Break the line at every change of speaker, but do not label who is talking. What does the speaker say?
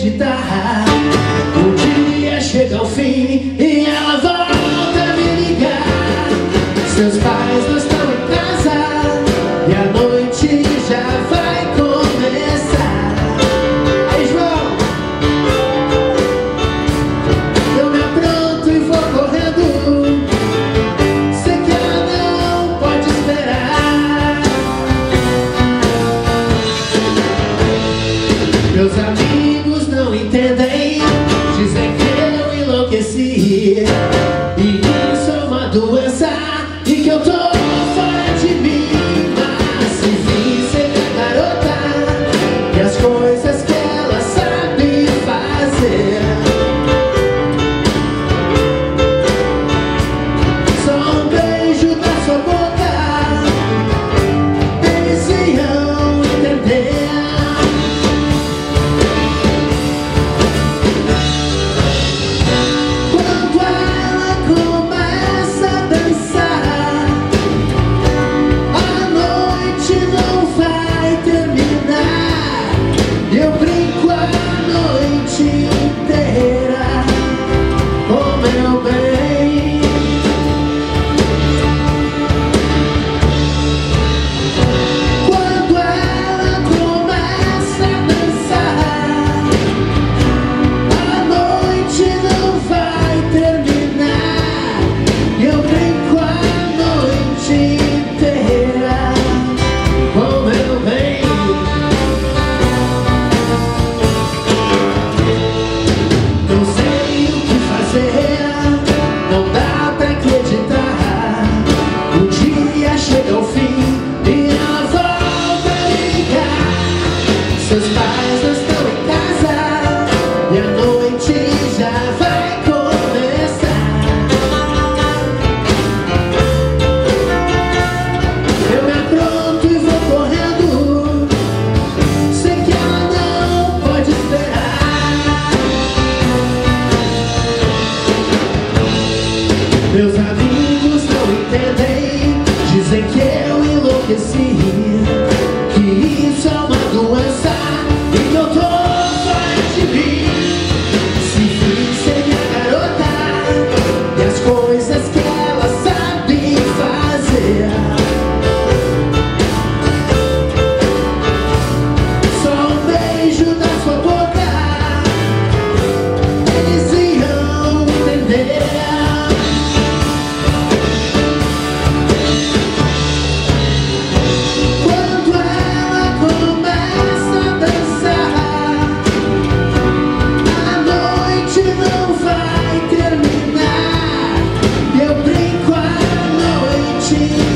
acreditar. O dia chega ao fim e ela volta a me ligar. Seus pais não estão em casa e a noite Não entendem, Meus amigos see